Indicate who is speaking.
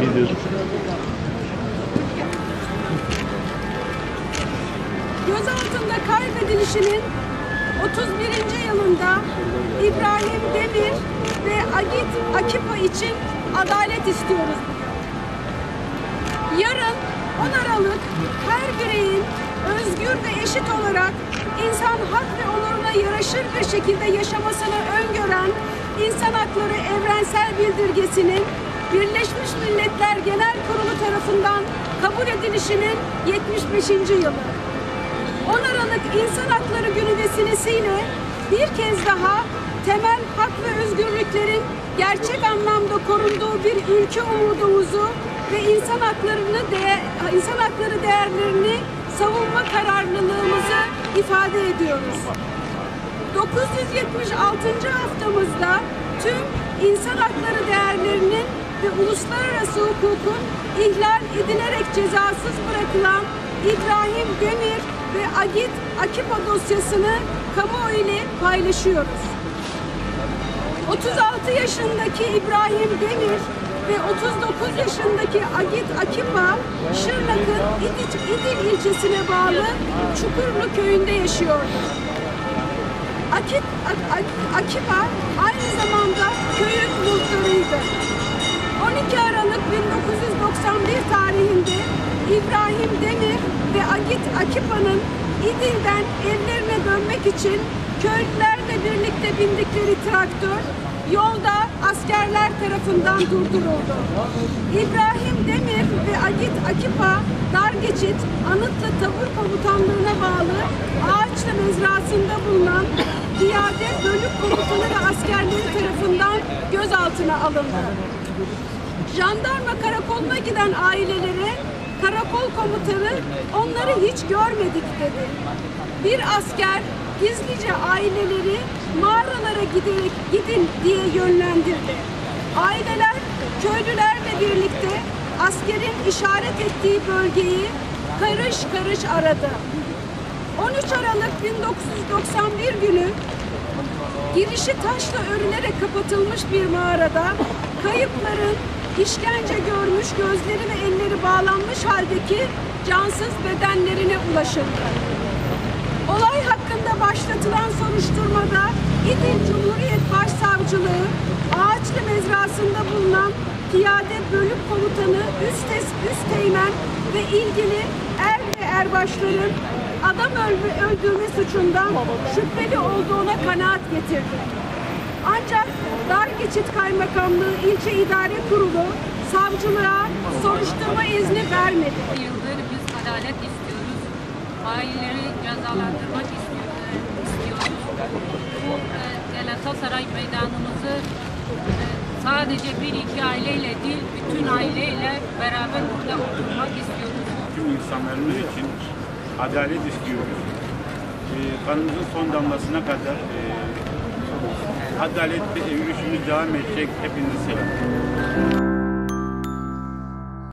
Speaker 1: Video.
Speaker 2: gözaltında kaybedilişinin 31. yılında İbrahim Demir ve Agit Akipa için adalet istiyoruz. Yarın 10 Aralık her bireyin özgür ve eşit olarak insan hak ve onuruna yaraşır bir şekilde yaşamasını öngören İnsan Hakları Evrensel Bildirgesi'nin Birleşmiş Milletler Genel Kurulu tarafından kabul edilişinin 75. yılı. 10 Aralık İnsan Hakları Günü vesilesiyle bir kez daha temel hak ve özgürlüklerin gerçek anlamda korunduğu bir ülke umudumuzu ve insan haklarını değer, insan hakları değerlerini savunma kararlılığımızı ifade ediyoruz. 976. haftamızda tüm insan hakları değerlerinin ve uluslararası hukukun ihlal edilerek cezasız bırakılan İbrahim Demir ve Agit Akipa dosyasını kamuoyu ile paylaşıyoruz. 36 yaşındaki İbrahim Demir ve 39 yaşındaki Agit Akipa, Şırnak'ın İdil, İdil ilçesine bağlı Çukurlu köyünde yaşıyordu. Akit, Ak- Ak- Akipa aynı zamanda köyün muhtarıydı. 12 Aralık 1991 tarihinde İbrahim Demir ve Agit Akipa'nın İdil'den evlerine dönmek için köylülerle birlikte bindikleri traktör yolda askerler tarafından durduruldu. İbrahim Demir ve Agit Akipa Dargeçit Anıtlı Tabur Komutanlığı'na bağlı Ağaçlı mezrasında bulunan Piyade Bölük Komutanı ve askerleri tarafından gözaltına alındı. Jandarma karakoluna giden ailelere karakol komutanı onları hiç görmedik dedi. Bir asker gizlice aileleri mağaralara giderek gidin diye yönlendirdi. Aileler köylülerle birlikte askerin işaret ettiği bölgeyi karış karış aradı. 13 Aralık 1991 günü girişi taşla örülerek kapatılmış bir mağarada kayıpların işkence görmüş gözleri ve elleri bağlanmış haldeki cansız bedenlerine ulaşıldı. Olay hakkında başlatılan soruşturmada İdil Cumhuriyet Başsavcılığı Ağaçlı mezrasında bulunan Piyade Bölük Komutanı Üstes Üsteğmen ve ilgili er ve erbaşların adam öldü- öldürme suçundan şüpheli olduğuna kanaat getirdi. Ancak Dargeçit Kaymakamlığı İlçe İdare Kurulu savcılığa soruşturma izni vermedi.
Speaker 3: yıldır biz adalet istiyoruz. Aileleri cezalandırmak istiyoruz. Bu e, Galatasaray meydanımızı e, sadece bir iki aileyle değil, bütün aileyle beraber burada oturmak istiyoruz.
Speaker 4: tüm insanlarımız için adalet istiyoruz. Ee, kanımızın son damlasına kadar e, adaletle yürüyüşümüz devam edecek. Hepinizi selam.